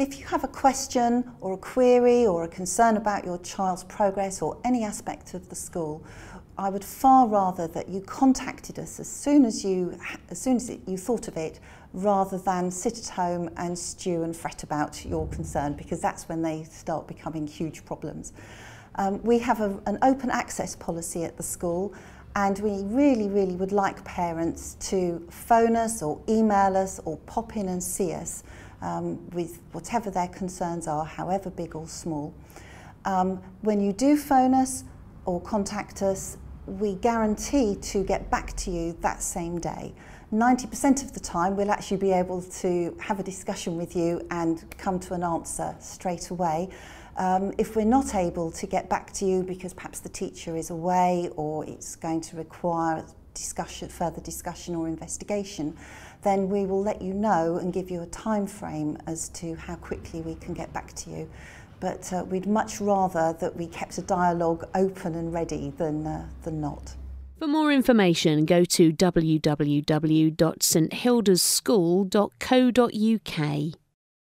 If you have a question or a query or a concern about your child's progress or any aspect of the school, I would far rather that you contacted us as soon as you as soon as you thought of it rather than sit at home and stew and fret about your concern because that's when they start becoming huge problems. Um, we have a, an open access policy at the school and we really, really would like parents to phone us or email us or pop in and see us um, with whatever their concerns are, however big or small. Um, when you do phone us or contact us, we guarantee to get back to you that same day. 90% of the time we'll actually be able to have a discussion with you and come to an answer straight away. Um, if we're not able to get back to you because perhaps the teacher is away or it's going to require discussion, further discussion or investigation, then we will let you know and give you a time frame as to how quickly we can get back to you. But uh, we'd much rather that we kept a dialogue open and ready than, uh, than not. For more information, go to www.sthildasschool.co.uk.